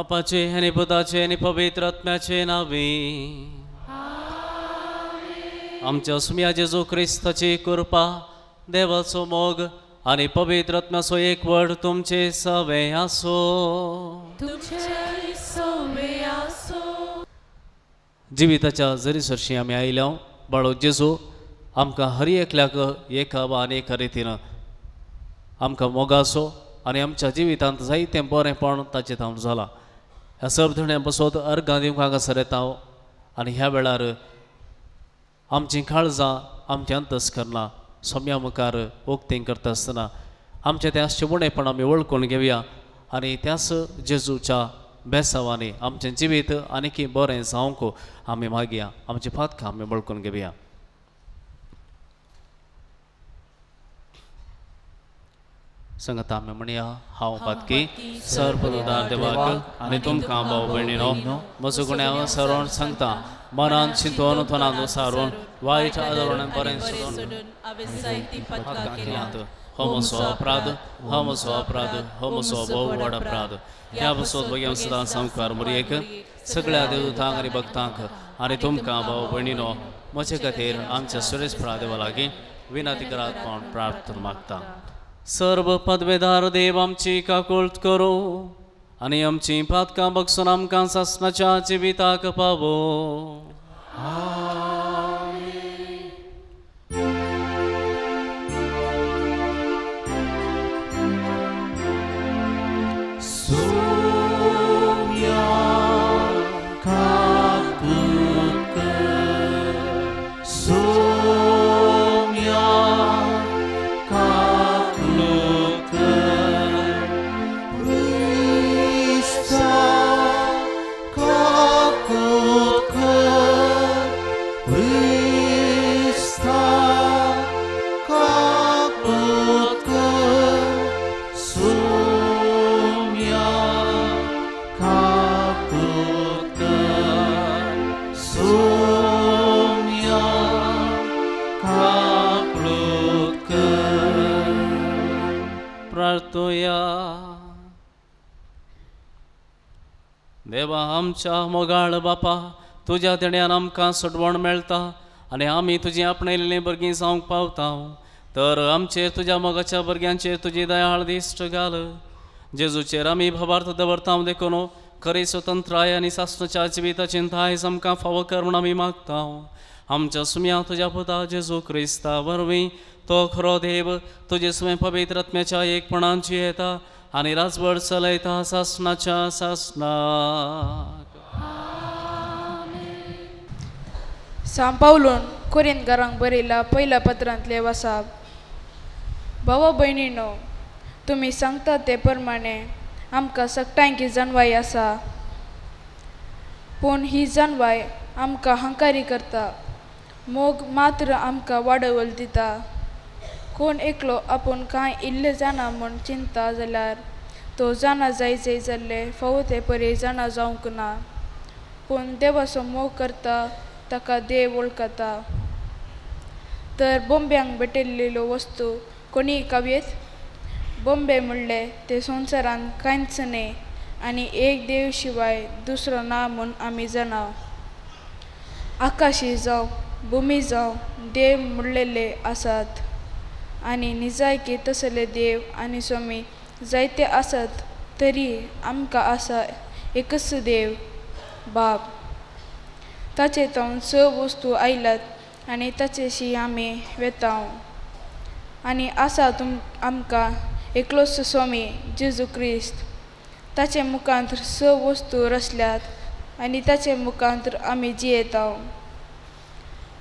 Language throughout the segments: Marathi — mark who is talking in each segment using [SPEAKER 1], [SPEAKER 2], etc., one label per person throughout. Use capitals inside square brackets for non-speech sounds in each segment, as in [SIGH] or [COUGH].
[SPEAKER 1] बापाचे आणि पुताचे आणि पवित्र आत्म्याचे नावे. आमच्या सुम्या जेजू क्रिस्ताची कृपा देवाचो मोग आणि पवित्र आत्म्याचो एक वड तुमचे सवे आसो. जिविताच्या जरी सरशी आमी आयल्या बाळो जेजू आमकां हर एकल्याक एका वा अनेक रितीन आमकां मोगासो आनी आमच्या जिवितांत जायतें बरेंपण ताचें थांब जालां ह्या सर्वधण्या बसोत अर्गां दिवंक हांगासर येता आनी ह्या वेळार आमची काळजां आमचें अंतस्करणां सोम्या मुखार उक्तीं करता आसतना आमचें तें शिवणेपण आमी वळखून घेवया आनी त्याच जेजूच्या बेसावांनी आमचें जिवीत आनीक बरें जावंक आमी मागया. आमची फातकां आमी वळखून घेवया संगत आमी म्हणया हांव पातकी सर्वदार देवाक आनी तुमकां भाव भयणीनो म्हजो गुण्याव सरोण सांगता मनान चिंतून थोनांदू सारून वायट आदरून बरें सोडून हो म्हजो अपराध हो म्हजो अपराध हो म्हजो भोव व्हड अपराध ह्या बसोत बघया सदां संस्कार मुरयेक सगळ्या देवतांक आनी भक्तांक आनी तुमकां भाव भयणीनो म्हजे खातीर आमच्या सुरेश देवा लागीं विनंती करात म्हूण प्रार्थना मागता सर्व पदवेदार देव आमची काकुळट करो आनी आमची पातका बक्षून आमकां सासनाच्या जिविताक पावो देवा आमच्या मोगाळ बापा तुज्या देण्यान आमकां सुटवण मेळटा आनी आमी तुजी आपणयलेलीं भुरगीं जावंक पावता तर आमचेर तुज्या मोगाच्या भुरग्यांचेर तुजी दयाळ दिश्ट घाल. जेजूचेर आमी भबार्थ दवरता देखून खरी स्वतंत्राय आनी सासणाच्या जिविता चिंताय आमकां फावो कर म्हूण आमी मागता आमच्या सुम्या तुज्या पुता जेजू क्रिस्ता वरवीं तो खरो देव तुजे सुवें पवित्र आत्म्याच्या एकपणांची येता. आनी राजवड चलयता सासणाच्या सासणाक
[SPEAKER 2] सांपावलून कोरीन घरांक बरयला पयल्या पत्रांतले वसाप भावा भयणीनो तुमी सांगता ते प्रमाणे आमकां सकटांकी जनवाय आसा पूण ही जनवाय आमकां हंकारी करता. मोग मात्र आमकां वाडवल दिता. कोण एकलो आपूण कांय इल्ले जाणा म्हूण चिंता जाल्यार. तो जाणा जायचे जाल्ले फावो ते परी जाणा जावंक ना. पूण देवाचो मोग करता ताका देव वळखता तर बोंब्यांक भेटिल्ल्यो वस्तू कोणी काव्येत? बोंबे म्हणले ते संवसारान कांयच न्ही आनी एक देव शिवाय दुसरो ना म्हूण आमी जाणा. आकाशी जावं भुमी जावं देव म्हणलेले आसात. आनी निजायकी तसले देव आनी स्वामी जायते आसत तरी आमकां आसा एकच देव बाब. ताचे तावन स वस्तू आयल्यात आनी ताचेशी आमी वेताव आनी आसा तुम आमकां एकलोच स्वामी जेजू क्रिस्त ताचे मुखांतर स वस्तू रचल्यात आनी ताचे मुखांतर आमी जियेताव.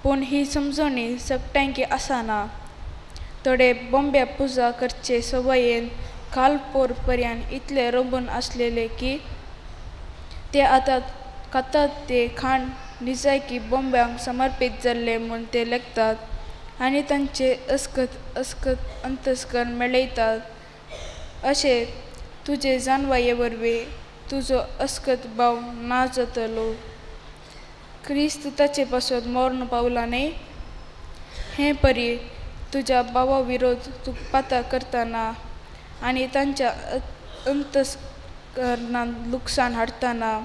[SPEAKER 2] पूण ही समजणी सगट्यांकी आसना थोडे बॉम्बे पुजा करचे सवयेन खालपोर पर्यंत इतले रंबून आसलेले की ते आतां खातात ते खाण निजायकी बोंब्यांक समर्पीत जाल्ले म्हूण ते लेखतात आनी तांचे अस्कत अस्कत अंतस्कर मेळयतात अशें तुजे जानवाये वरवीं तुजो अस्कत भाव ना जातलो क्रिस्त ताचे पासून मरण पावला न्ही. हे परी तुझ्या भावाविरोध तू पाता करताना आणि त्यांच्या अंतस्करणात नुकसान हाडताना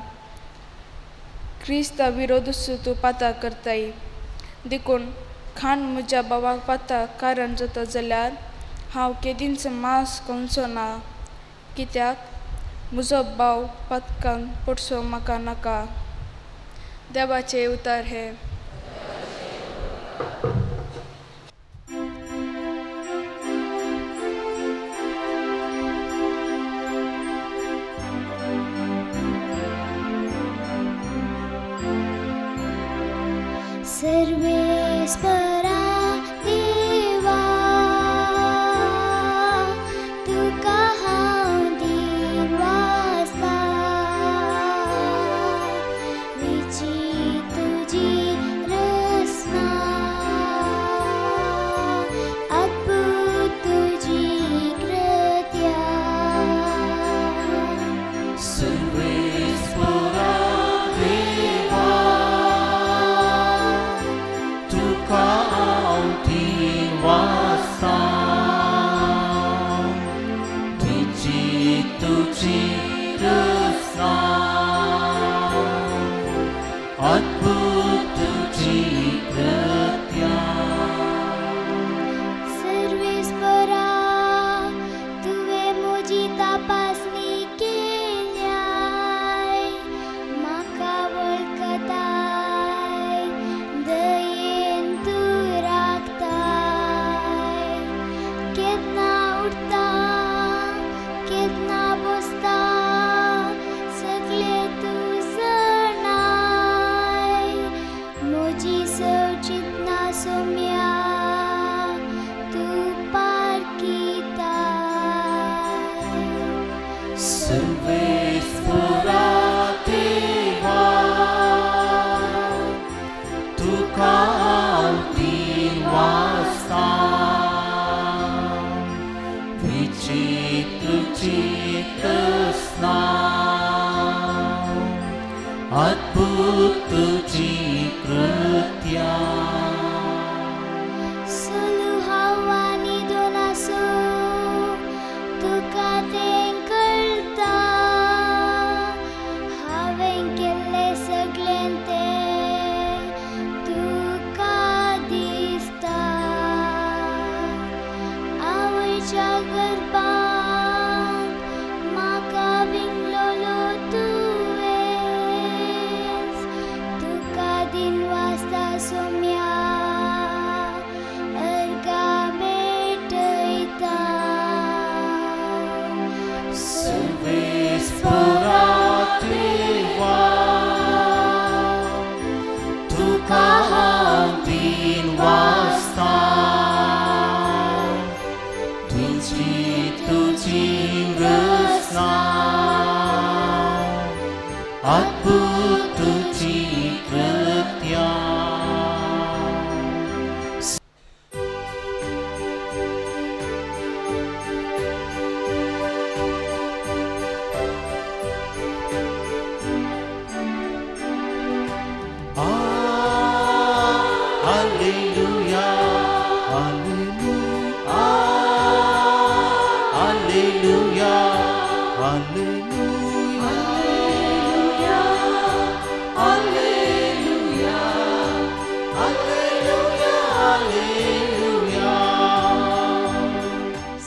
[SPEAKER 2] क्रिस्ता विरोधच तू पाता करताय. देखून खाण म्हज्या भावाक पाता कारण जाता जाल्यार हांव केदींच मांस खावचो ना. कित्याक? म्हजो भाव पातकान पडसो म्हाका नाका. देवाचे उतार हे.
[SPEAKER 3] सर्वेस्परा देवा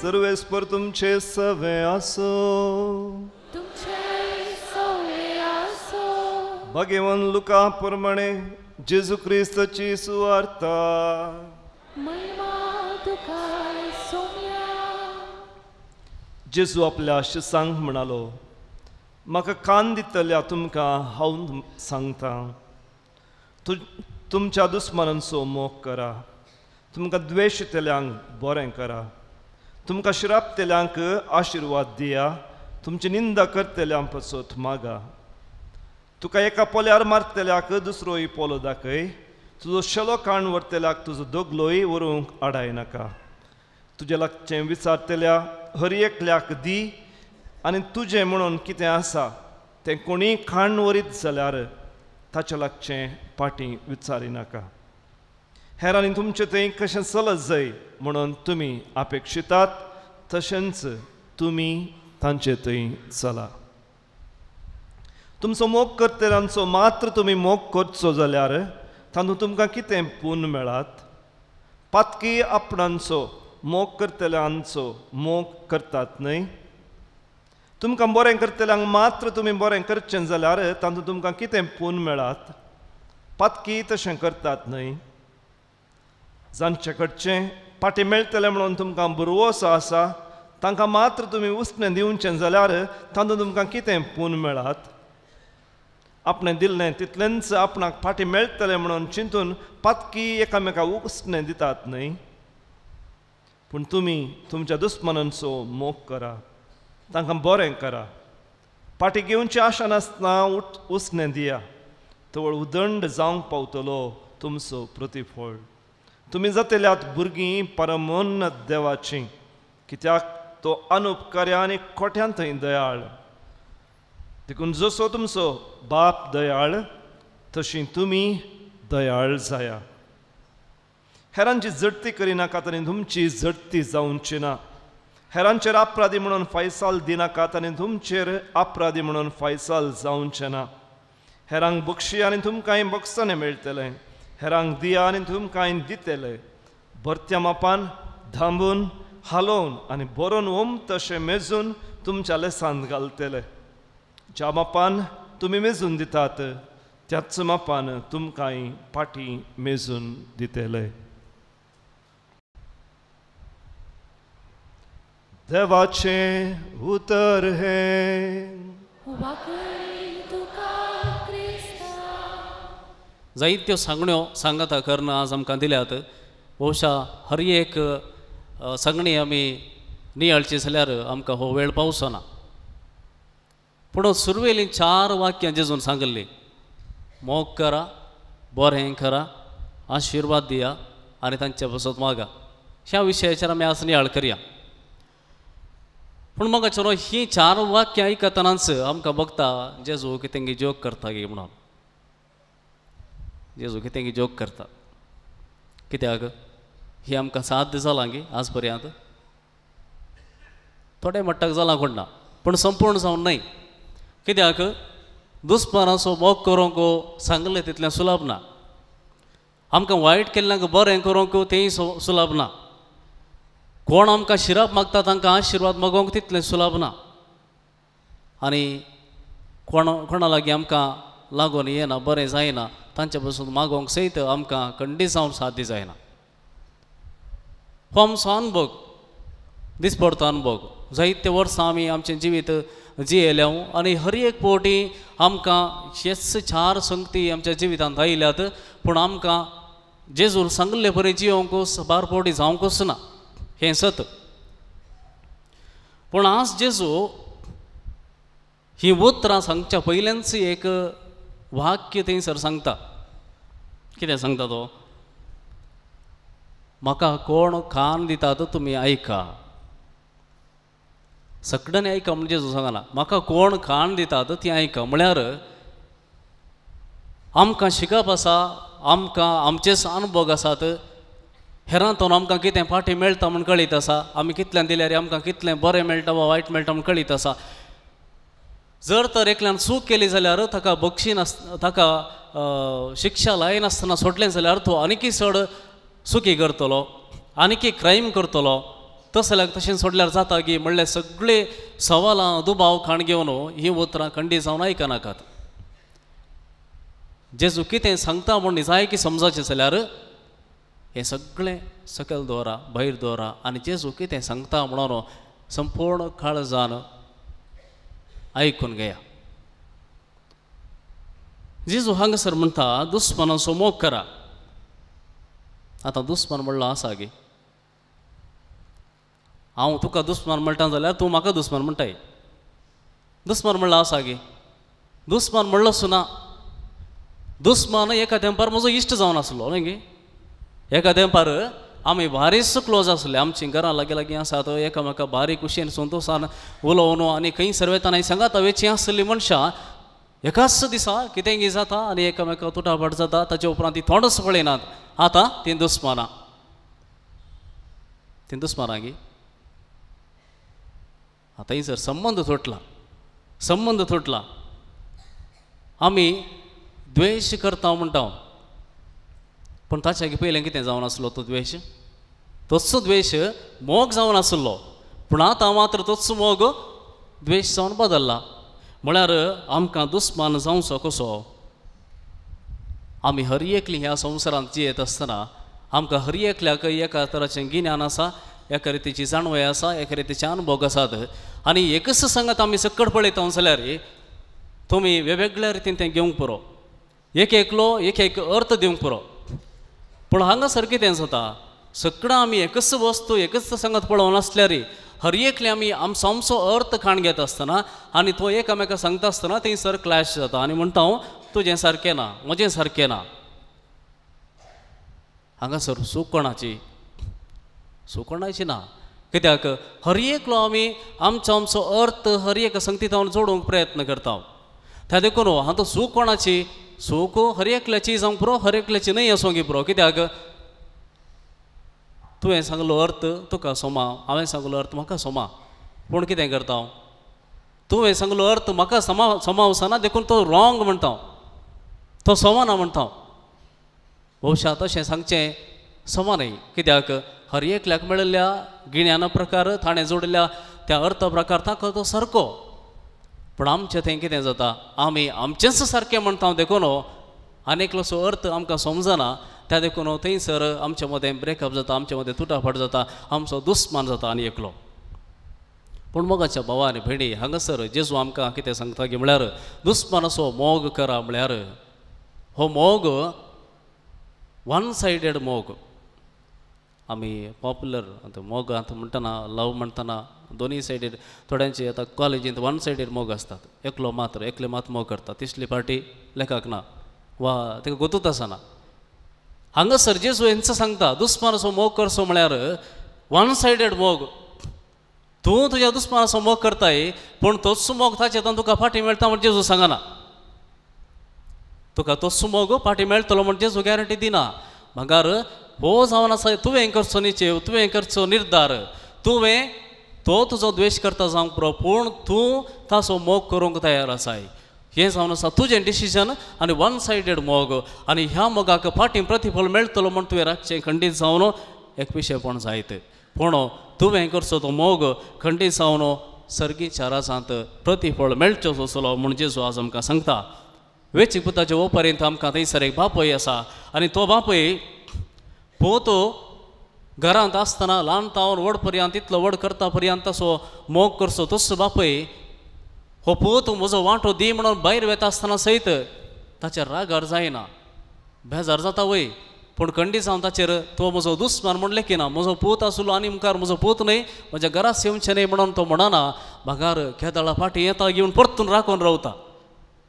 [SPEAKER 4] सर्वेस्पर
[SPEAKER 5] तुमचे सवे असो।
[SPEAKER 6] तुमचे सवे आसो
[SPEAKER 5] भगवान लुका प्रमाणे जेजू क्रिस्ताची सुवार्ता
[SPEAKER 6] महिमा तुका सोम्या।
[SPEAKER 5] जेजू आपल्या शिसांक म्हणालो म्हाका कान दितल्या तुमकां हांव सांगता। तु तुमच्या दुस्मनांचो मोग करा। तुमकां द्वेश तेल्यांक बरें करा। तुमकां श्राप तेल्यांक आशिर्वाद दिया तुमची निंदा करतल्यां पसत मागा. तुका एका पोल्यार मारतल्याक दुसरोय पोलो दाखय तुजो शेलो काण व्हरतल्याक तुजो दोगलोय व्हरूंक आडाय नाका. तुजे लागचें विचारतल्या हर एकल्याक दी आनी तुजें म्हणून कितें आसा तें कोणीय खाण वरीत जाल्यार ताचे लागचें पाटी विचारी नाका. हेरांनी तुमचें थंय कशें चलत जाय म्हणून तुमी अपेक्षितात तशेंच तुमी तांचे थंय चला. तुमचो मोग करतल्यांचो मात्र तुमी मोग करचो जाल्यार तातूंत तुमकां कितें पूण मेळात? पातकी आपणांचो मोग करतल्यांचो मोग करतात न्हय? तुमकां बरें करतल्यांक मात्र तुमी बरें करचें जाल्यार तातूंत तुमकां कितें पूण मेळात? पातकी तशें करतात न्हय? जांचे कडचें पाटी मेळटलें म्हणून तुमकां बुरवोसो आसा तांकां मात्र तुमी उसणें दिवचें जाल्यार तातूंत तुमकां कितें पूण मेळात आपणें दिल्लें तितलेंच आपणाक फाटी मेळटलें म्हणून चिंतून पातकी एकामेकाक उसणें दितात न्हय पूण तुमी तुमच्या दुस्मनांचो मोग करा तांकां बरें करा पाटी घेवची आशा नासतना उट उसणें दिया तवळ उदंड जावंक पावतलो तुमचो प्रतिफळ तुमी जातल्यात भुरगीं परमोन्नत देवाचीं. कित्याक? तो अनुपकार्या आनी खोट्यान थंय दयाळ. देखून जसो तुमचो बाप दयाळ तशी तुमी दयाळ जाया. हेरांची जडती करिनाकात आनी तुमची जडती जावची ना हेरांचेर अपराधी म्हणून फायसाल दिनाकात आनी तुमचेर अपराधी म्हणून फायसाल जावचें ना हेरांक बक्षी आनी तुमकांय बक्षांनी मेळटलें हेरांक दिया आनी तुमकांय दितले भरत्या मापान धांबून हालोवन आनी बरोवन ओम तशें मेजून तुमच्या लेसांत घालतले ज्या मापान तुमी मेजून दितात त्याच मापान तुमकांय पाटी मेजून दितले देवाचें उतर हे
[SPEAKER 1] जायत्यो सांगण्यो सांगाता कर्ण आज आमकां दिल्यात भोवशा हर एक सांगणी आमी नियाळची जाल्यार आमकां हो वेळ पावचो ना पूण सुरवेली चार वाक्यां जेजून सांगल्ली मोग करा बरें करा आशिर्वाद दिया आनी तांचे बसत मागा। ह्या विशयाचेर आमी आज नियाळ करया। पूण म्हाका चलो हीं चार वाक्यां आयकतनाच आमकां बगता जेजू कितें जोग करता गे म्हणून। जेजू कितें जोग करता. कित्याक ही आमकां साध्य जालां गे आज पर्यंत थोडे मट्टाक जालां कोण ना पूण संपूर्ण जावन न्हय कित्याक दुस्मानाचो मोग करूंक सांगलें तितलें सुलभ ना आमकां वायट केल्ल्यांक बरें करूंक तेंय सुलभ ना कोण आमकां शिराप मागता तांकां आशिर्वाद मागोवंक तितलें सुलभ ना आनी कोण कोणा लागीं आमकां लागून येना बरें जायना तांचे पासून मागोवंक सयत आमकां खंडीत जावन जायना हो आमचो अनुभव दिसपडतो अनुभव जायते वर्सां आमी आमचें जिवीत जियेल्या आनी हर एक फावटी आमकां शेस चार संगती आमच्या जिवितांत आयल्यात पूण आमकां जेजून सांगले परी जियोंक बार फावटी जावंकच ना हें सत पूण आज जेजू ही उतरां सांगच्या पयल्यांच एक वाक्य थंयसर सांगता कितें सांगता तो? म्हाका कोण खाण दितात तुमी आयका सगळ्यांनी आयका म्हणजे जो सांगना म्हाका कोण खाण दितात ती आयका म्हळ्यार आमकां शिकप आसा आमकां आमचेच अनुभव आसात हेरांतून आमकां कितें फाटी मेळटा म्हूण कळीत आसा. आमी कितल्यान दिल्यार आमकां कितलें बरें मेळटा वा वायट मेळटा म्हूण कळीत आसा. जर तर एकल्यान चूक केली जाल्यार ताका बक्षीनास ताका शिक्षा लायनासतना सोडलें जाल्यार तो आनिकी चड चुकी करतलो आनिकी क्रायम करतलो तस जाल्यार तशें सोडल्यार जाता की म्हणल्यार सगळे सवालां दुबाव खाण घेवन हीं उतरां खंडी जावन आयकनाकात जेजू कितें सांगता म्हूण जाय की समजाचें जाल्यार हें सगळें सकयल दवरा भायर दवरा आनी जेजू कितें सांगता म्हणून संपूर्ण काळजान आयकून घेया. जेजू हांगासर म्हणटा दुस्मनाचो मोग करा. आतां दुस्मन म्हणलो आसा गे. हांव तुका दुस्मन म्हणटा जाल्यार तूं म्हाका दुस्मन म्हणटाय. दुस्मन म्हणलो आसा गे. दुस्मन म्हणलो सुना. दुस्मान एका तेंपार म्हजो इश्ट जावन आसलो न्ही गे? एका तेंपार आमी बारीच क्लोज आसले आमची घरां लागीं लागीं आसात एकामेका भारी कुशेन संतोशान उलोवन आनी खंय सर्वेताना सांगात वेची आसली मनशां एकाच दिसा कितेंय जाता आनी एकामेका तुटाफाट जाता ताचे उपरांत ती थोडस पळयनात आतां तीं दुस्मानां तीं दुस्मानांगी आता ही जर संबंध तुटला संबंध तुटला. आमी द्वेश करता म्हणटा पूण ताच्या पयलें कितें जावन आसलो तो द्वेश तोच द्वेश मोग जावन आसलो पूण आतां मात्र तोच मोग द्वेश जावन बदल्ला म्हळ्यार आमकां दुस्मान जावचो कसो आमी हर एकली ह्या संवसारांत जियेत आसतना आमकां हर एकल्याक एका तराचें गिन्यान आसा एका रितीची जाणवय आसा एका रितीचे अनुभव आसात आनी एकच सांगात आमी सकट पळयता जाल्यार तुमी वेगवेगळ्या रितीन तें घेवंक पुरो एक एकलो एक एक अर्थ दिवंक पुरो पूण हांगासर कितें जाता सगळं आमी एकच वस्तू एकच संगत पळोवन आसल्यार हर एकले आमी आमचो आमचो अर्थ खाण घेत आसतना आनी तो एकामेका सांगता आसतना थंयसर क्लॅश जाता आनी म्हणटा हांव तुजें सारकें ना म्हजें सारकें ना. हांगासर सूख कोणाची सूख कोणाची ना. कित्याक? हर एकलो आमी आमचो आमचो अर्थ हर एक संगतीत हांव जोडूंक प्रयत्न करता त्या देखून हो, हांव तो सूख कोणाची सुख हर एकल्याची जावंक पुरो हर एकल्याची न्हय आसूंक पुरो. कित्याक? तुवें सांगलो अर्थ तुका सोमा हांवें सांगलो अर्थ म्हाका सोमा पूण कितें करता हांव तुवें सांगलो अर्थ म्हाका समा समावसाना देखून तो रॉंग म्हणटा तो सोमाना म्हणटा हांव भविश्या तशें सांगचें समान कित्याक? हर एकल्याक मेळिल्ल्या गिण्याना प्रकार ताणें जोडिल्ल्या त्या अर्थ प्रकार ताका तो सारको। पूण आमचें थंय कितें जाता? आमी आमचेंच सारकें म्हणटा देखून हो। आनीक असो अर्थ आमकां समजना त्या देखून थंय सर आमचे मदें ब्रेकअप जाता आमचे मदें तुटाफट जाता आमचो दुस्मान जाता आनी एकलो. पूण मोगाच्या भावा आनी भयणी हांगासर जेजू आमकां कितें सांगता की म्हळ्यार दुस्मान असो मोग करा म्हळ्यार. हो मोग वन सायडेड मोग. आमी पॉप्युलर आतां मोग आतां म्हणटना लव म्हणटना दोनी सायडीर थोड्यांचे आतां कॉलेजींत वन सायडीड मोग आसतात एकलो मात्र एकले मात मोग करता तिसली पार्टी लेखाक ना वा ताका गोतूत आसना हांगासर जेजू हेंच सांगता दुस्मान असो मोग करचो म्हळ्यार वन सायडेड मोग तूं तुज्या दुस्मान मोग करताय पूण तोच मोग ताचे तुका फाटी मेळटा म्हण जेजू सांगना तुका तोच मोग फाटी मेळटलो म्हण जेजू गॅरंटी दिना भागार हो जावन आसा तुवें करचो निचेव तुवें करचो निर्धार तुवें तो तुजो द्वेश करता जावंक पुरो पूण तूं ताचो मोग करूंक तयार आसाय हें जावन आसा तुजें डिसिजन आनी वन सायडेड मोग आनी ह्या मोगाक फाटीं प्रतिफल मेळटलो म्हण तुवें रातचें खंडीत जावन एकविशेपण जायत पूण तुवें करचो तो मोग खंडीत जावन सर्गी चारासांत प्रतिफळ मेळचोच असलो म्हूण जेजू आज आमकां सांगता वेचीक पुताचे ओ पर्यंत आमकां थंयसर एक बापूय आसा आनी तो बापूय पोतो घरांत आसतना ल्हान तावन व्हड पर्यंत तितलो व्हड करता पर्यंत तसो मोग करचो तसो बापूय हो पोत म्हजो वांटो दी म्हणून भायर वेता आसतना सयत ताचेर रागार जायना बेजार जाता वय पूण खंडी जावन ताचेर तो म्हजो दुस्मान म्हणलें की ना म्हजो पूत आसलो आनी मुखार म्हजो पूत न्हय म्हज्या घरांत येवचें न्हय म्हणून तो म्हणना भागार केदाळा फाटी येता घेवन परतून राखून रावता.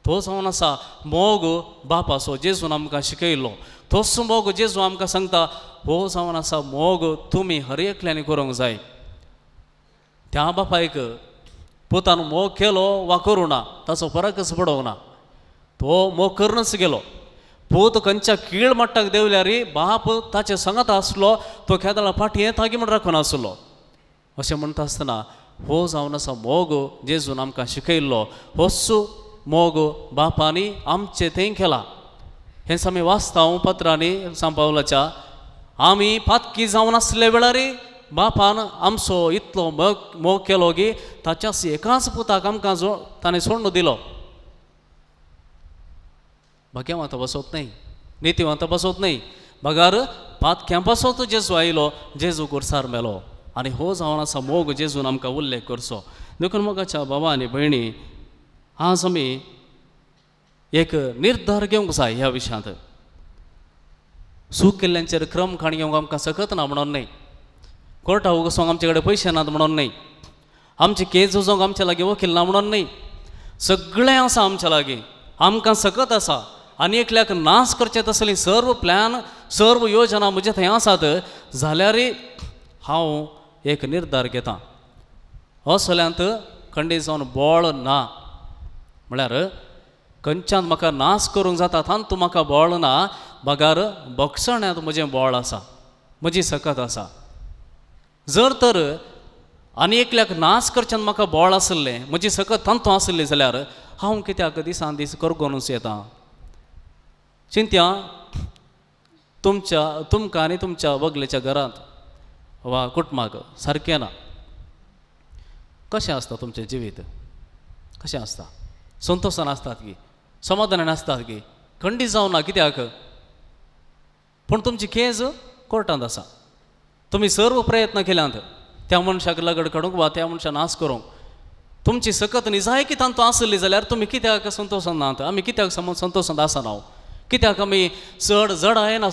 [SPEAKER 1] तो जावन आसा मोग बापाचो जेजून आमकां शिकयलो तोच मोग जेजू आमकां सांगता हो जावन आसा मोग तुमी हर एकल्यानी करूंक जाय. त्या बापायक पुतान मोग केलो वा करूं ना ताचो फरकच पडोंक ना तो मोग करूनच गेलो पूत खंयच्या कीळ मट्टाक देवल्यार बाप ताचे सांगात आसलो तो खेदळा फाटी येता गी म्हण राखून आसलो अशें म्हणटा आसतना हो जावन आसा मोग जेजून आमकां शिकयल्लो होच मोग बापानी आमचे थंय केला हें आमी वाचता हांव पत्रांनी सांपावलाच्या आमी पातकी जावन आसले वेळार बापान आमचो इतलो मोग मोग केलो की ताच्या एकाच पुताक आमकां जो ताणें सोडून दिलो भाग्यवंत बसोत न्हय नितीवंत बसोत न्हय बगार पातक्यां बसोत जेजू आयलो जेजू कुर्सार मेलो आनी हो जावन आसा मोग जेजून आमकां उल्लेख करचो देखून मोगाच्या बाबा आनी भयणी आज आमी एक निर्धार घेवंक जाय ह्या विशयांत सूख केल्ल्यांचेर क्रम खाण घेवंक आमकां सकत ना म्हणून न्ही कोर्टा कसोंक आमचे कडेन पयशे नात म्हणून न्हय आमचे केस झुजोवंक आमच्या लागीं वकील ना म्हणून न्हय सगळें आसा आमच्या लागीं. आमकां सकत आसा आनी एकल्याक नाश करचें तसली सर्व प्लॅन सर्व योजना म्हजे थंय आसात. जाल्यारय हांव एक निर्धार घेतां. असल्यांत खंडीत जावन बोळ ना. म्हळ्यार खंयच्यान म्हाका नाश करूंक जाता तूं म्हाका बोळ ना. बगार बक्षण्यात म्हजें बोळ आसा म्हजी सकत आसा जर तर आनी एकल्याक नाच करच्यान म्हाका म्हणजे बोळ आसलें म्हजी सकत तंतू आसली जाल्यार हांव कित्याक दिसान दीस करगोनूच येता? चिंत्या तुमच्या तुमकां आनी तुमच्या बगलेच्या घरांत वा कुटुंबाक सारकें ना. कशें आसता तुमचें जिवीत? कशें आसता? संतोशान आसतात की? समाधानान आसतात की? खंडीत जावं ना कित्याक? पूण तुमची केज कोर्टांत आसा. तुमी सर्व प्रयत्न केल्यात त्या मनशाक लगड काडूंक वा त्या मनशाक नाश करूंक तुमची सकत निजायकी तांतू आसली जाल्यार तुमी कित्याक संतोशान नात आमी कित्याक समज संतोशांत आसना कित्याक आमी चड जड आयन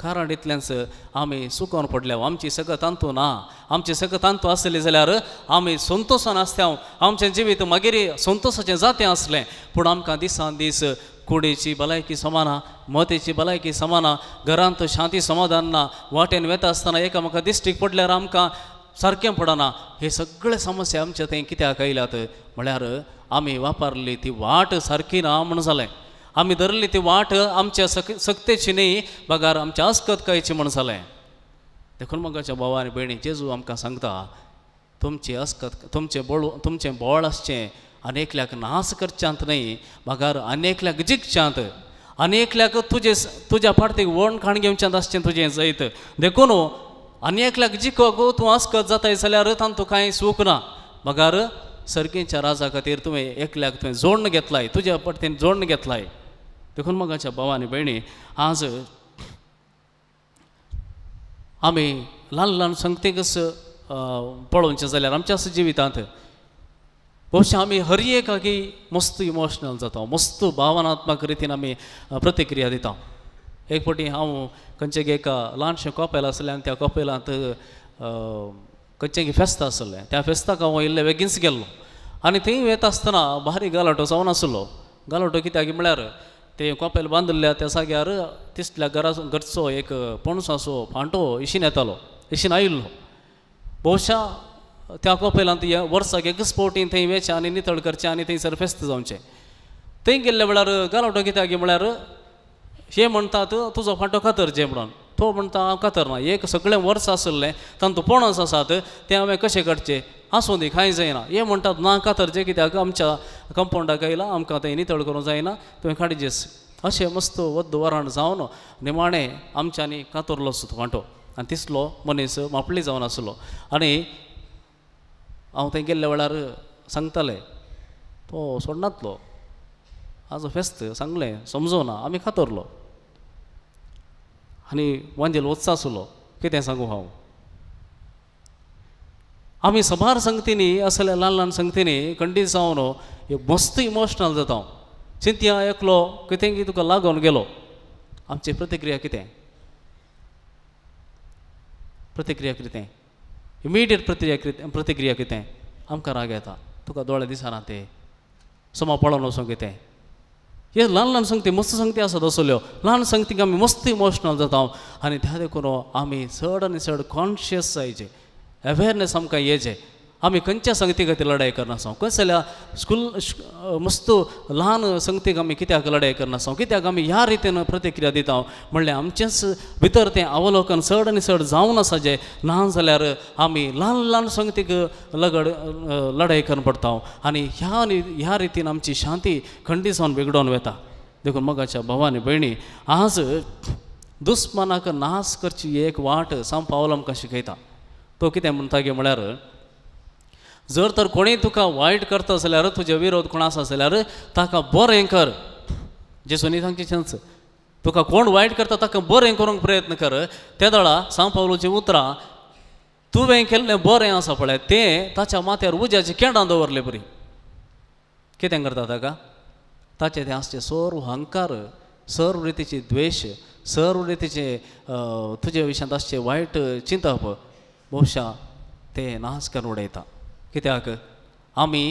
[SPEAKER 1] कारण इतल्यांच आमी सुकोन पडल्या आमची सकत तांतू ना. आमची सकत तांतू आसली जाल्यार आमी संतोशान आसता आमचें जिवीत मागीर संतोशाचें जातें आसलें. पूण आमकां दिसान दीस कुडीची भलायकी समाना मतेची भलायकी समाना घरांत शांती समाधान ना वाटेन वेता आसतना एकामेका दिश्टीक पडल्यार आमकां सारकें पडना हे सगळे समस्या आमच्या थंय कित्याक आयल्यात म्हळ्यार आमी वापरली ती वाट सारकी ना म्हण जालें आमी धरली ती वाट आमच्या सक सक्तेची न्ही बगार आमच्या अस्कतकायची म्हण जालें देखून मगाच्या भावा आनी भयणी जेजू आमकां सांगता तुमची अस्कत तुमचें बोळ तुमचें बोळ आसचें अनेकल्याक नास करच्यांत न्ही बगार अनेकल्याक जिखच्यांत अनेकल्याक तुजे तुज्या फाटतीक वण खाण घेवच्यांत आसचें तुजें जैत देखून अनेकल्याक गो तूं आसकत जाताय जाल्यार तांतू कांय सूख ना. बगार सर्गेच्या राजा खातीर तुवें एकल्याक तुवें जोडण घेतलाय तुज्या पडतेन जोडण घेतलाय. देखून मगाच्या भावानी भयणी आज आमी ल्हान ल्हान संगतेकच पळोवचें जाल्यार आमच्या जिवितांत बहुशा आमी हर एक आगी मस्त इमोशनल जाता मस्त भावनात्मक रितीन आमी प्रतिक्रिया दिता एक फावटी हांव खंयचें एका ल्हानशें कॉपेल आसलें आनी त्या कॉपेलांत खंयचें फेस्त आसलें त्या फेस्ताक हांव इल्लें बेगीनच गेल्लो आनी थंय वयता आसतना भारी गालाटो जावन आसलो गालाटो कित्याक म्हळ्यार ते कॉपेल बांदल्ल्या त्या जाग्यार तिसल्या घरा घरचो एक पणसाचो फांटो इशीन येतालो इशीन आयिल्लो भोवशा त्या कॉपेलांत या वर्साक एकच स्पोटीन थंय वेचें आनी नितळ करचें आनी थंयसर फेस्त जावचें थंय गेल्ले वेळार गालावटो कित्याक म्हळ्यार हे म्हणटात तुजो फाटो कातरचें म्हणून. तो म्हणटा हांव कातरना एक सगळें वर्स आसलें तांतू पणस आसात ते हांवें कशें काडचें आसूं दी कांय जायना हे म्हणटात ना कातरचें कित्याक आमच्या कंपावंडाक येयला आमकां थंय नितळ करूंक जायना तुवें काडजेस अशें मस्त वद्द वराण जावन निमाणें आमच्यांनी कातरलो सुद्दां फांटो. आनी तिसलो मनीस मापली जावन आसलो. आनी हांव थंय गेल्ल्या वेळार सांगतालें. तो सोडनातलो आज फेस्त सांगलें समजोना आमी खातरलो. आनी वांजेल वचचा आसलो कितें सांगू हांव. आमी सभार संगतीनी असल्या ल्हान ल्हान संगतीनी खंडीत जावन एक मस्त इमोशनल जाता. चिंतया एकलो कितें की तुका लागून गेलो? आमची प्रतिक्रिया कितें प्रतिक्रिया कितें इमिडिएट प्रतिक्रिया प्रतिक्रिया कितें आमकां राग येता तुका दोळे दिसना ते समा पळोवन वचोंक कितें हे ल्हान ल्हान संगती मस्त संगती आसात असल्यो ल्हान संगतीक आमी मस्त इमोशनल जाता आनी त्या देखून आमी चड आनी चड कॉन्शियस जायचे अवेरनेस आमकां येचे आमी खंयच्या संगती खातीर लढाई करनासा खंय जाल्यार स्कूल मस्त ल्हान संगतीक आमी कित्याक लढाई करनासा कित्याक आमी ह्या रितीन प्रतिक्रिया दिता म्हणल्यार आमचेच भितर तें अवलोकन चड आनी चड जावन आसा जें ल्हान जाल्यार आमी ल्हान ल्हान संगतीक लगड लढाई करन पडटा आनी ह्या ह्या रितीन आमची शांती खंडी जावन बिगडोन वता देखून मगाच्या भावानी भयणी आज दुस्मानाक नाश करची एक वाट साम पावल आमकां शिकयता तो कितें म्हणटा गे म्हळ्यार जर तर कोणीय तुका वायट करता जाल्यार तुजे विरोध कोण आसा जाल्यार ताका बरें कर. जेसुनी सांगचे चंच तुका कोण वायट करता ताका बरें करूंक प्रयत्न कर. त्या दळा सांग पावलोची उतरां. तुवें केल्लें बरें आसा पळय. तें ताच्या माथ्यार उज्याची केंडां दवरलें बरी. कितें करता ताका? ताचे तें आसचें सर्व अहंकार सर्व रितीची द्वेश सर्व रितीचे तुजे विशयांत आसचे वायट चिंतप. बहुशा तें नाश करून उडयता. कित्याक? आमी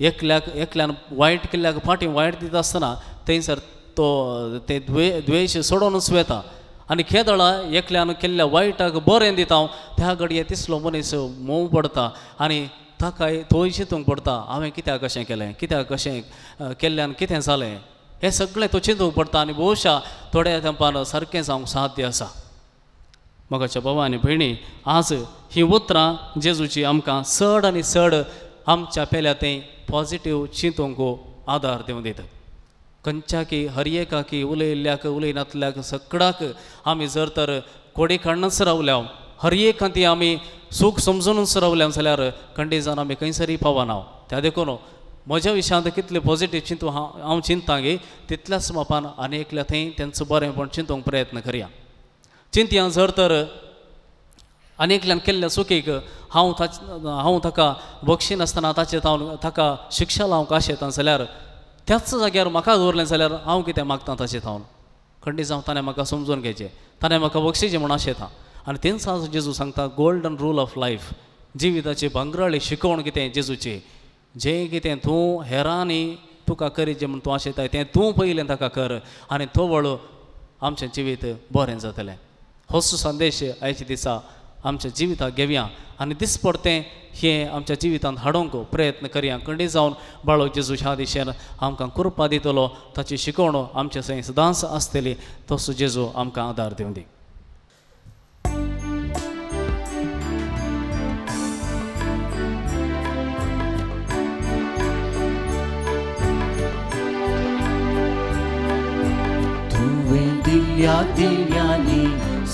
[SPEAKER 1] एकल्याक एकल्यान वायट केल्ल्याक फाटीं वायट दिता आसतना थंयसर तो ते द्वे द्वेश सोडोनूच वेता. आनी खेदळा एकल्यान केल्ल्या वायटाक बरें दिता त्या घडये तिसलो मनीस मोव पडता आनी ताकाय तोय चिंतूंक पडटा हांवें कित्याक कशें केलें? कित्याक कशें केल्ल्यान कितें जालें? हें सगळें तो चिंतूंक पडटा आनी भोवशा थोड्या तेंपान सारकें जावंक साध्य आसा. मोगाच्या बाबा आनी भयणी आज ही उतरां जेजूची आमकां चड आनी चड आमच्या पेल्या तें पॉझिटीव चिंतूंक आदार दिवन दिता खंयच्याकी हर एकाकी उलयल्ल्याक उलयनातल्याक सगळ्याक आमी जर तर कोडे काडनाच रावल्या हर ती आमी सूख समजूनच रावल्या जाल्यार खंडी जावन आमी खंयसरी पावना त्या देखून म्हज्या विशयांत कितले पॉझिटीव चिंतू हांव हांव चिंततां गे तितल्याच मापान आनी एकल्या थंय तेंचो बरेंपण चिंतूंक प्रयत्न करया. चिंतया जर तर अनेकल्यान केल्ल्या चुकीक हांव ताच हांव ताका बक्षी नासतना ताचे हांव ताका शिक्षा लावंक आशेतां जाल्यार त्याच जाग्यार म्हाका दवरलें जाल्यार हांव कितें मागतां ताचें थावन खंडी जावं ताणें म्हाका समजून घेचें ताणें म्हाका बक्षिचें म्हूण आशेता. आनी तेंच आज जेजू सांगता गोल्डन रूल ऑफ लायफ जिविताची भांगराळी शिकवण कितें जेजूची? जें कितें तूं हेरांनी तुका करीचें म्हूण तूं आशेताय तें तूं पयलें ताका कर आनी तो वळू आमचें जिवीत बरें जातलें. होच संदेश आयच्या दिसा आमच्या जिविताक घेवया. आनी दिसपडतें हें आमच्या जिवितांत हाडूंक प्रयत्न करया. कंडी जावन बाळो जेजू ह्या दिशेन आमकां कृपा दितलो. ताची शिकवण आमचे सैन सदांच आसतली. तसो जेजू आमकां आदार दिवं दी.
[SPEAKER 4] दिल्या दिल्यानी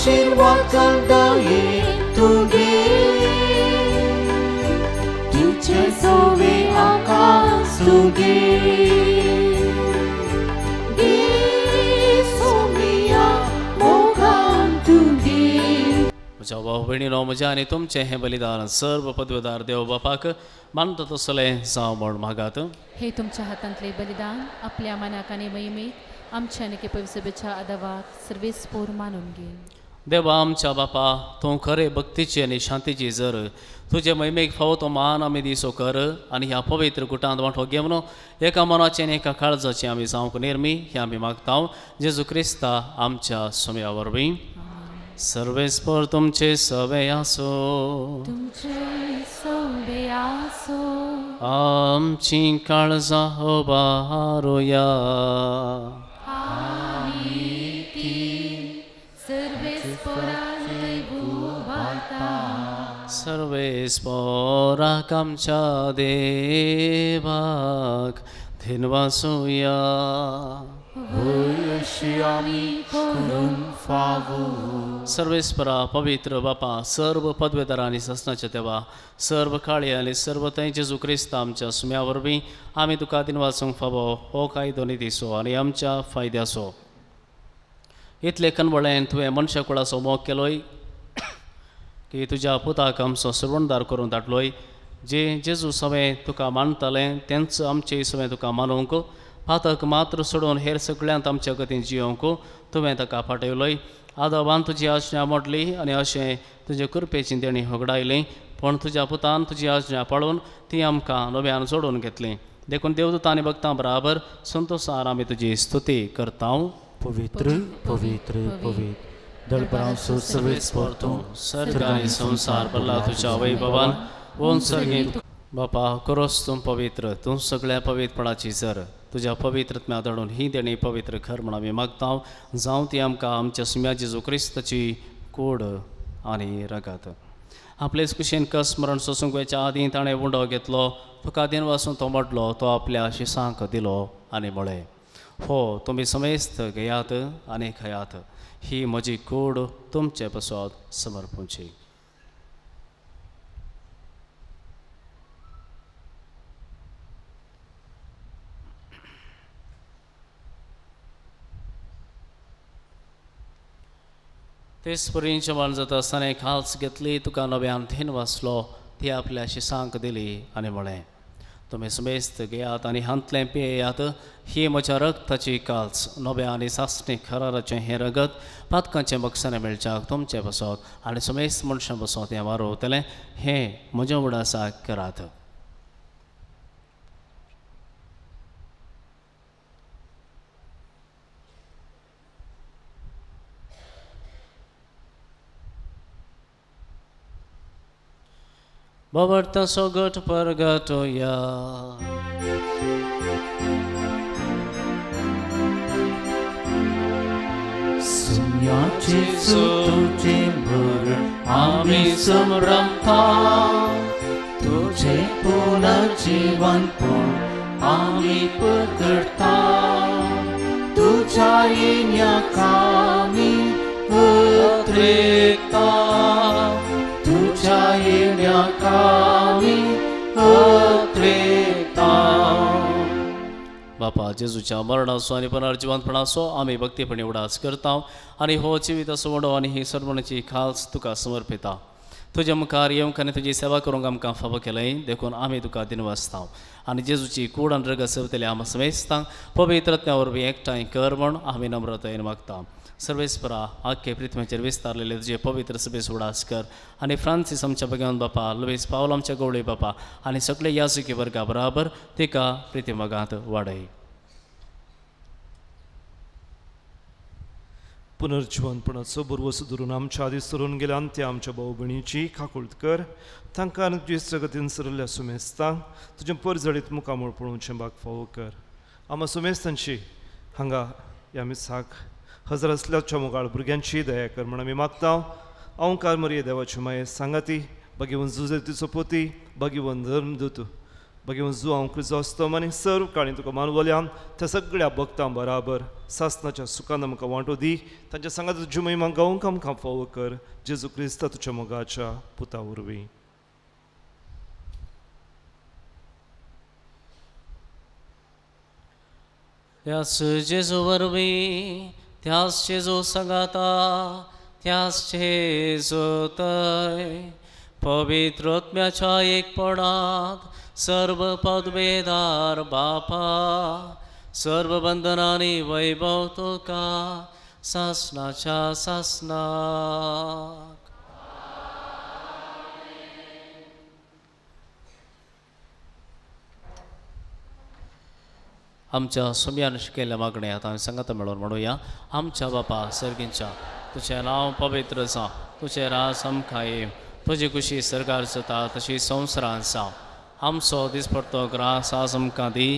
[SPEAKER 4] आशीर्वाद दये तुगे तुझे सोवे आकाश सोमिया मोगान तुगे
[SPEAKER 1] म्हज्या आनी तुमचें हें बलिदान सर्व पदवेदार देव बापाक मानता तसलें जावं म्हण मागात.
[SPEAKER 6] हे तुमच्या हातांतले बलिदान आपल्या मनाक आनी मोहिमेत आमच्या आनी पवित्रसभेच्या आदावाक सर्वेस्पोर मानून घे
[SPEAKER 1] देवा आमच्या बापा तूं खरें भक्तीची आनी शांतीची जर. तुजे महिमेक फावो तो मान आमी दिसो कर. आनी ह्या पवित्र गुटांत वांटो घेवन. एका मनाचें आनी एका काळजाचें आमी जावंक निर्मी हें आमी मागता जेजू क्रिस्ता आमच्या सुम्या वरवीं सर्वेस्पर तुमचे सवे आसो. आमची काळजां होबारुया सर्वेस्पराक आमच्या देवाक धिनवासुया।
[SPEAKER 4] आमी करून फावो।
[SPEAKER 1] सर्वेस्परा पवित्र बापा सर्व पदवेदार आनी ससनाच्या देवा सर्व काळी आनी सर्व थंय जेजू क्रिस्त आमच्या सुम्या वरवीं आमी तुका दिन वाचूंक फावो हो कायदो निधीसो आनी आमच्या फायद्याचो इतले कनवळें तुवें मनशा कुळाचो मोग केलोय की तुज्या पुताक आमचो सुरवणदार करून धाडलोय जे जेजू सवें तुका मानतालें तेंच आमचेय सवें तुका मानूंक पातक मात्र सोडून हेर सगळ्यांत आमच्या गतीन जियोंक तुवें ताका फाटयलोय आदोबान तुजी आज्ञा मोडली आनी अशें तुजे कृपेची देणी होगडायली. पूण तुज्या पुतान तुजी आज्ञा पाळून ती आमकां नव्यान जोडून घेतली. देखून देवदूत आनी भक्तां बराबर संतोषार आमी तुजी स्तुती करता
[SPEAKER 4] पवित्र पवित्र पवित्र. दळपरांचो सर्वेच परतो
[SPEAKER 1] सर्ग आनी संसार भरला तुज्या वैभवान ओन सर्गी बापा करोस तूं पवित्र तूं सगळ्या पवित्रपणाची जर तुज्या पवित्रत्म्या धडून ही देणी पवित्र खर म्हण आमी मागता जावं ती आमकां आमच्या सुम्या जेजू क्रिस्ताची कूड आनी रगात। आपलेच कुशेन कस स्मरण सोसूंक वेच्या आदीं ताणें उंडो घेतलो। तुका दिन वासून तो मोडलो तो आपल्या शिसांक दिलो आनी म्हळें हो तुमी समेस्त घेयात आनी खयात। ही म्हजी कूड तुमचे पसोत समर्पूची तेच परीन जेवण जाता आसतना एक हाल्स घेतली तुका नव्यान थीन वाचलो ती आपल्या शिसांक दिली आनी म्हळें तुम्ही सुमेस्त घेयात आणि हांतले पियेयात ही म्हज्या रक्ताची काल्स नवे आनी सासणे खराराचें हें रगत पातकांचे बक्षाने मेळच्याक तुमचे बसोत आनी समेस्त मनशां बसोत हें वारोवतलें हें म्हज्या उडासा करात Babarta sogot pargatoya.
[SPEAKER 4] सुम्याचे तुझे मरण आम्ही समरमता तुझे पुनर्जीवन पण आम्ही पकडता तुझ्या येण्या कामी अत्रेता तुझ्या
[SPEAKER 1] बापा जेजूच्या मरणाचो आनी पुनर्जिवंतपणाचो आमी भक्तीपणी उडास करता आनी हो जिवीत असो वडो आनी ही सर्वणाची खास तुका समर्पिता. तुझ्या मुखार येवंक आनी तुजी सेवा करूंक आमकां फावो केलें देखून आमी तुका दिनवासता आनी जेजूची कूड आनी रग सवतले आम समेस्तांक पवित्रत्या वरवीं एकठांय कर म्हण आमी नम्रतायेन मागता सर्वेस्परा आख्खे पृथ्वीचेर विस्तारलेले तुजे पवित्र सभेस उडास कर. आनी फ्रांसीस आमच्या भगवान बापा लुईस पावल आमच्या गवळी बापा आनी सगळे यासुकी वर्गा बराबर तिका प्रितीमगांत वाडय
[SPEAKER 5] पुनर्जीवनपणाचो बरवस धरून आमच्या आदी सरून गेल्यान ते आमच्या भाऊ भयणीची काकुळतकर तांकां आनी तुजे जगतीन सरल्या सुमेस्तांक तुजें परजडीत मुखामळ पळोवचें भाग फावो कर आमा सुमेस्तांची हांगा ह्या मिसाक हजर असल्याच्या मुगाळ भुरग्यांची दया कर म्हण आमी मागता अवंकार मरिये देवाची माये सांगाती भगिवन जुजतीचो पोती भगिवन धर्म दोतू. जू हांव क्रिजोस्तम आनी सर्व काणी तुका मानवल्यान त्या सगळ्या भक्तां बराबर. सासनाच्या सुखान आमकां वांटो दी. तांच्या सांगात तुजी महिमा गावंक आमकां फावो कर. जेजू क्रिस्त तुज्या मोगाच्या पुता उरवी
[SPEAKER 1] त्यास जेजू वरवीं त्यास जेजू सांगाता त्यास जेजू तय. पवित्रोत्म्याच्या एकपणात सर्व पदवेदार बापा सर्व बंधनांनी वैभव तुका सासनाच्या सासना आमच्या सुमयान शिकयल्ल्या मागण्या आम्ही सांगाता मेळोन म्हणूया. आमच्या बापा सर्गींच्या तुजें नांव पवित्र जा तुझे रा समखाये तुझी तुजी खुशी सरकार जाता तशी संवसारांत जावं आमचो दिसपडटो ग्रास आज आमकां दी।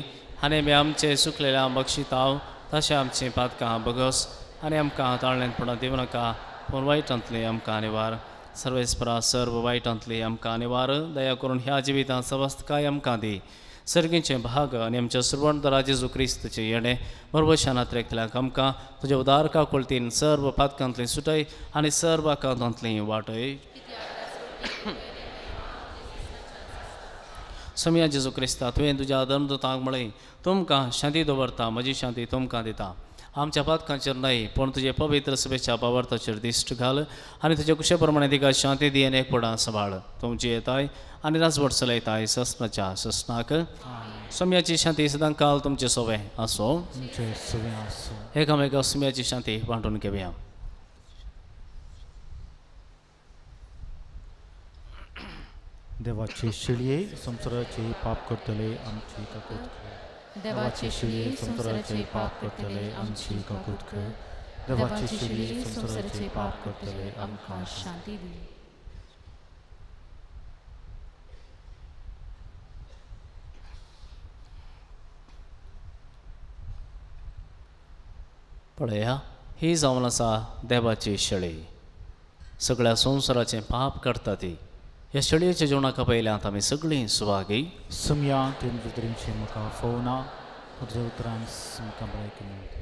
[SPEAKER 1] आनी आमी आमचे सुकलेल्या बक्षिताव तशें आमचीं पातकां बगस। आनी आमकां ताळणेपणां दिवं नाका पूण वायटांतली आमकां निवार। सर्वेस्परा सर्व वायटांतली आमकां निवार। दया करून ह्या जिवितांत समस्त काय आमकां दी। सर्गींचे भाग आनी आमच्या सुरवण जेजू क्रिस्तचे येणे। बरोबर रेखल्याक आमकां तुज्या उदारका कुळतीन सर्व पातकांतली सुटय आनी सर्व कांतांतली वाटय समया जेजू क्रिस्ता तुवें तुज्या धर्मदूतांक म्हळें तुमकां शांती दवरता म्हजी शांती तुमकां दिता आमच्या पातकांचेर न्हय पूण तुजे पवित्र सभेच्या पावर्ताचेर दिश्ट घाल आनी तुजे कुशे प्रमाणे तिका शांती दी आनी एकपडां सांबाळ तुमची येताय आनी राजवट चलयताय सस्नाच्या सस्नाक सोम्याची शांती सदां काल तुमचे सोवे आसो
[SPEAKER 4] तुमचे सवे आसो
[SPEAKER 1] एकामेका सोम्याची शांती वांटून घेवया
[SPEAKER 4] देवाचे शिळये संसाराचे पाप करतले आमची काकूत
[SPEAKER 6] देवाचे शिळये संसाराचे पाप करतले आमची काकूत देवाचे शिळये संसाराचे पाप करतले आमकां शांती दी
[SPEAKER 1] पळया ही जावन आसा देवाची शेळी. सगळ्या संवसाराचें पाप करता ती. ह्या शेळयेच्या जेवणाका पयल्यात आमी सगळीं सुवागी
[SPEAKER 4] समया तुम उतरींचे म्हाका फोना तुज्या उतरान म्हाका बरें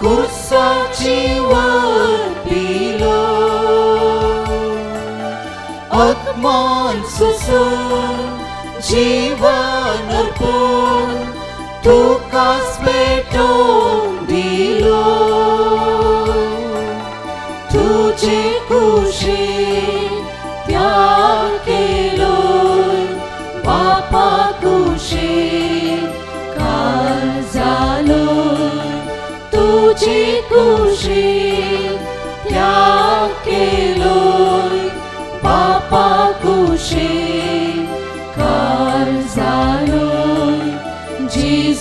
[SPEAKER 4] कुर्सा atman आत्मान् सुसो जीवापो tukas कास्वे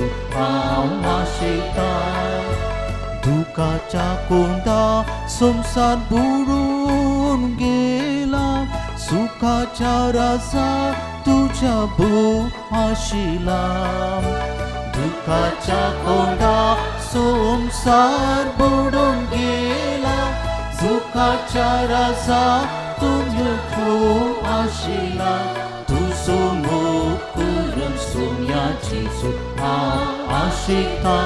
[SPEAKER 7] जेजू हांव आशेता दुखाच्या कोंडा संसार बुडून गेला. सुखाच्या रासा तुझ्या भोव आशिला दुखाच्या कोंडा संसार बुडून गेला. सुखाच्या रासा तुझ्या भोव आशिला तुझो सोन्या जेजू हांव आशेता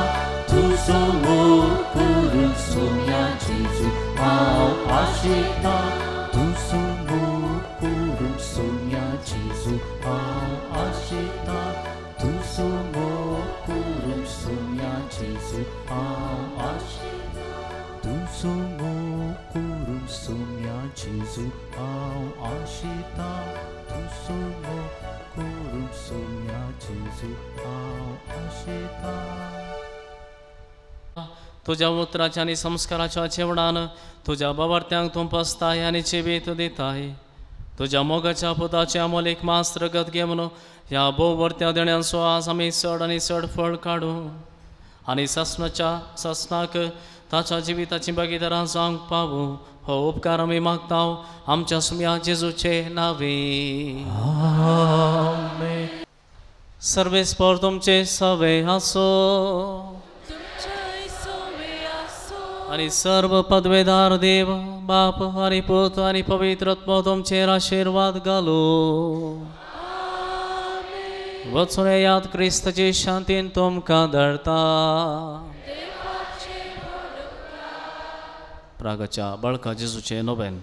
[SPEAKER 7] तुझो मोग करून सोन्या जेजू हांव आशेता तुझो मोग करून सोन्या जेजू हांव आशेता तुझो मोग करून सोन्या जेजू हांव आशेता तुझो मोग करून सोन्या जेजू हांव आशेता तुझो
[SPEAKER 1] तुझ्या उतराच्या आणि संस्काराच्या जेवणान तुझ्या बाबार्थ्यांक तूं पसताय आनी जिवीत दिताय. तुझ्या मोगाच्या पुताचे अमोल एक मास रगत घे म्हणून ह्या भोववर्त्या देण्यान सुवास आमी चड आनी चड फळ काडूं आनी ससनाच्या ससनाक ताच्या जिविताची भागीदारां जावंक पावू. हो उपकार आमी मागताव आमच्या सुम्या जेजूचे नावे. सर्वेस्पर तुमचे सवे
[SPEAKER 7] असो
[SPEAKER 1] आणि सर्व पदवेदार देव बाप आणि पुत आणि पवित्र तुमचे आशीर्वाद घालो. वचून याद क्रिस्तची शांतीन तुमका धरता प्रागच्या बळका जेजूचे नोबेन.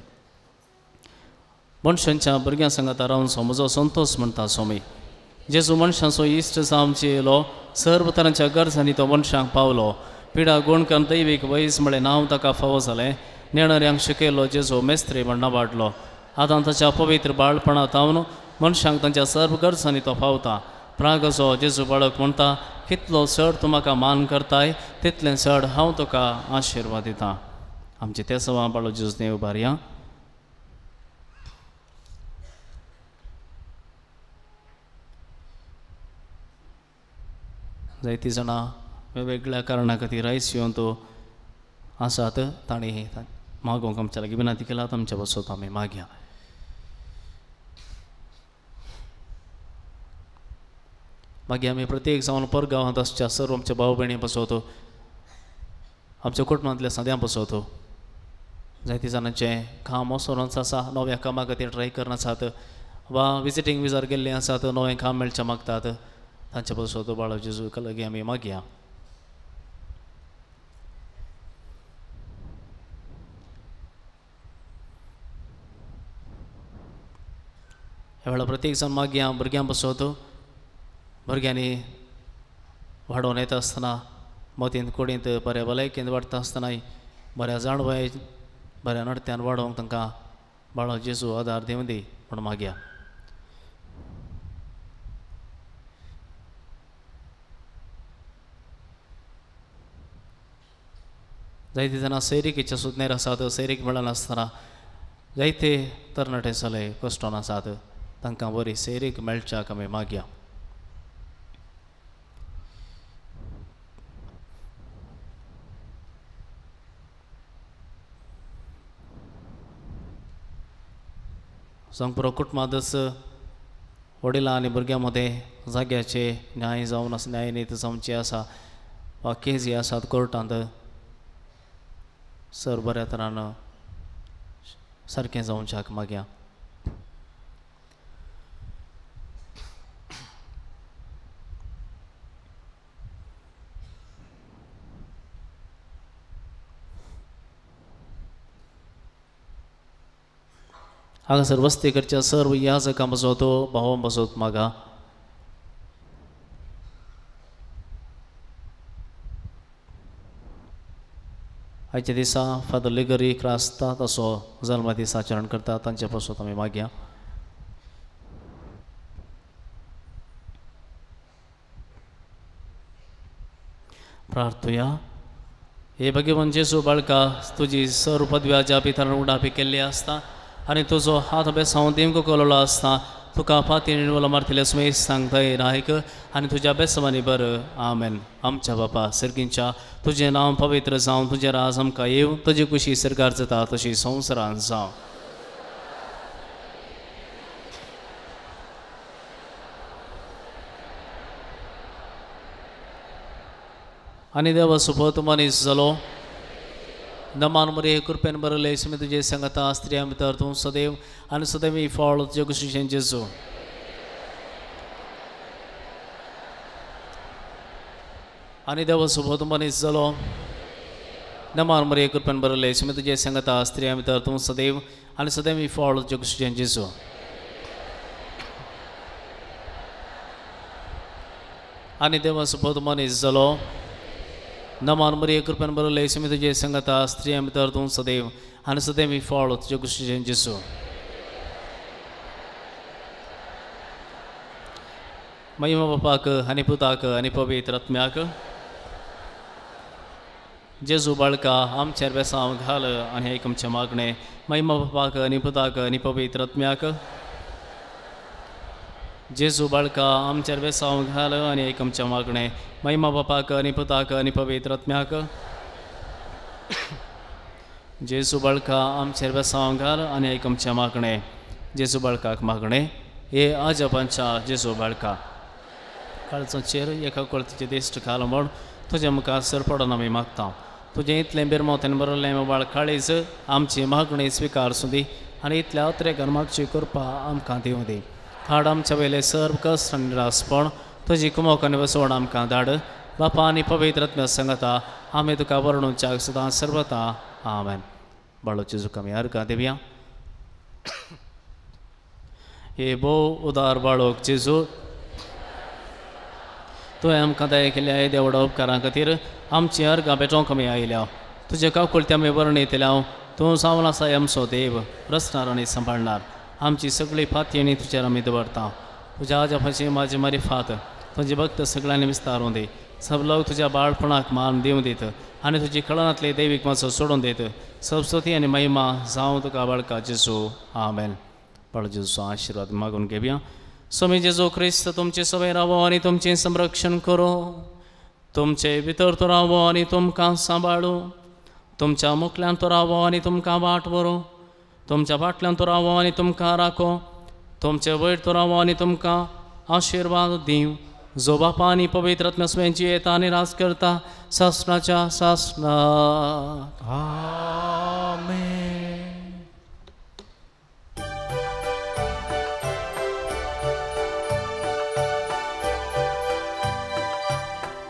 [SPEAKER 1] मनशांच्या भुरग्यां सांगाता रावन सो म्हजो संतोष म्हणटा स्वामी. जेजू मनशांचो इश्ट जावन येयलो सर्व तरांच्या गरजांनी तो मनशांक पावलो पिडा गुणकन दैवीक वयस म्हळें नांव ताका फावो जालें नेणाऱ्यांक शिकयलो जेजो मेस्त्री म्हण वाडलो आतां ताच्या पवित्र बाळपणांत तावन मनशांक तांच्या सर्व गरजांनी तो पावता प्रागजो जेजू बाळक म्हणटा कितलो चड तूं म्हाका मान करताय तितलें चड हांव तुका आशिर्वाद दितां आमचे ते सवा बाळो जेजू देव बारया जायतीं जाणां वेगवेगळ्या कारणां खातीर आयस येवन तो आसात ताणें मागोवंक आमच्या लागीं विनंती केला आमच्या बसोत आमी मागया. मागीर आमी प्रत्येक जावन परगांवांत आसच्या सर्व आमच्या भाव भयणी बसवतो. आमच्या कुटुंबांतल्या सद्या बसवतो. जायतीं जाणांचे काम असोरच आसा नव्या कामा खातीर ट्राय करनासात वा विजिटींग विजार गेल्ले आसात नवें काम मेळचें मागतात. तांचे स्वतः बाळा जेजू लागीं आमी मागया ह्या वेळा प्रत्येक जण मागया भुरग्यां बसवतो भुरग्यांनी वाडोवन येता आसतना मतींत कुडींत बऱ्या भलायकेंत वाडटा आसतनाय बऱ्या जाणवय बऱ्या नडत्यान वाडोवंक तांकां बाळो जेजू आदार दिवं दी म्हूण मागया जायते त्यांना सैरिकेच्या सुज्ञेर आसात सैरीक मेळना आसतना जायते तरणाटे सले कश्टोन आसात तांकां बरी सैरीक मेळच्याक आमी मागया संपूर्ण कुटुंबातच वडिलां आनी भुरग्यां जाग्याचे न्याय जावन आसा न्यायनीत जावचे आसा वा केस जे आसात कोर्टांत सर बऱ्या तरान सारकें शाक मागया. हांगासर वस्ती करच्या सर्व याजकां बसवतो भावां बसवत मागा. आयच्या दिसा फादर लेगरी क्रास्ता तसो जल्मा दीस आचरण करता तांचे पासून आमी मागया प्रार्थुया. हे भगवान जेजू बाळका तुजी सर्व पदव्या ज्या पितरान उडापी केल्ली आसता आनी तुजो हात बेसांव देमको कळलो आसता तुका फाती निवळ मारतले स्मेश सांगताय नायक आनी तुज्या बेसवानी बरं. आमेन. आमच्या बापा सर्गींच्या तुजें नांव पवित्र जावं तुजें राज आमकां येव तुजी कुशी सरकार जाता तशी संवसारान जावं. आनी देवा सुपत मनीस जालो नमान मरे कृपेन बरले इसमें तुझे संगता स्त्रिया भितर तूं सदैव आनी सदैव ही फळ तुझे कुशीचें जेजू. आनी देवा सुबोध मनीस जालो. नमान मरे कृपेन बरले इसमें तुझे संगता स्त्रिया भितर तूं सदैव आनी सदैव ही फळ तुझे कुशीचें जेजू आनी देवा सुबोध मनीस जालो नमान मरी कृपेन बरले इसमें तुझे संगता स्त्रिया भितर तूं सदैव आनी सदैव ही फळ तुझे कुशीचें जेजू महिमा बापाक आनी पुताक आनी पवित्र आत्म्याक जेजू बाळका आमचेर बेसांव घाल आनी एक आमचें मागणें महिमा बापाक आनी पुताक आनी पवित्र आत्म्याक जेजू बाळका आमचेर बेसांव घाल आनी एक आमचें मागणें महिमा बापाक आनी पुताक आनी पवित्र आत्म्याक [COUGHS] जेजू बाळका आमचेर बेसांव घाल आनी आयक आमचे मागणे जेजू बळकाक मागणे. हे अजपांच्या जेजू बळका. काळचो चेर एका कोळतीचे दिश्ट घाल म्हण तुज्या मुखार सर पडोन आमी मागता. तुजें इतलें बिरमोतेन बरयल्लें बाळ काळीज. आमची मागणी स्विकार सुदी आनी इतल्या अत्रेकार मागची कृपा आमकां दिवं दी. हाड आमच्या वयले सर्व कस्ट आनी निरासपण तुजी कुमोक आनी वसवण आमकां धाड बापा आनी पवित्र संगता सांगता आमी तुका वर्णुच्याक सदां सर्वता आमेन बाळो चिजू आमी अर्गां दिवया हे भोव उदार बाळोक जेजू तुवें आमकां दया केल्या देवडा उपकारा खातीर आमची अर्गां पेटोवंक आमी आयल्या तुजे काकुळते आमी वर्णयतल्या तूं सावन आसा आमचो देव रचणार आनी सांबाळणार आमची सगळी फाती आनी तुजेर आमी दवरता तुज्या आजापाची म्हाजी मारी फात तुजे भक्त सगळ्यांनी विस्तारूं दी सब लोक तुज्या बाळपणाक मान दिवं दीत आनी तुजी कळनातले देवीक मातसो सोडून दीत सबस्तुती आनी महिमा जावं तुका बाळका जेजू। आमेन। बाळ जेजूचो आशिर्वाद मागून घेवया स्वामी जेजू क्रिस्त तुमचे सवय रावो आनी तुमचें संरक्षण करो। तुमचे भितर तो रावो आनी तुमकां सांबाळू तुमच्या मुखल्यान तो रावो आनी तुमकां वाट बरो तुमच्या फाटल्यान तो रावो आनी तुमकां राखो. तुमचे वयर तो रावो आनी तुमकां आशिर्वाद दिव. जो बापा आनी पवित्र आत्म्यास्वयांची येता आनी राज करता सासणाच्या सासणा
[SPEAKER 8] Amen.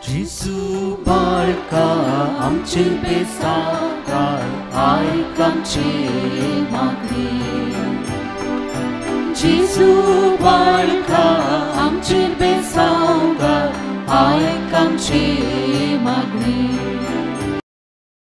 [SPEAKER 8] जिसू बाळका आमची Father, I come che magri. Jesu barca be besaunga, I come che magri.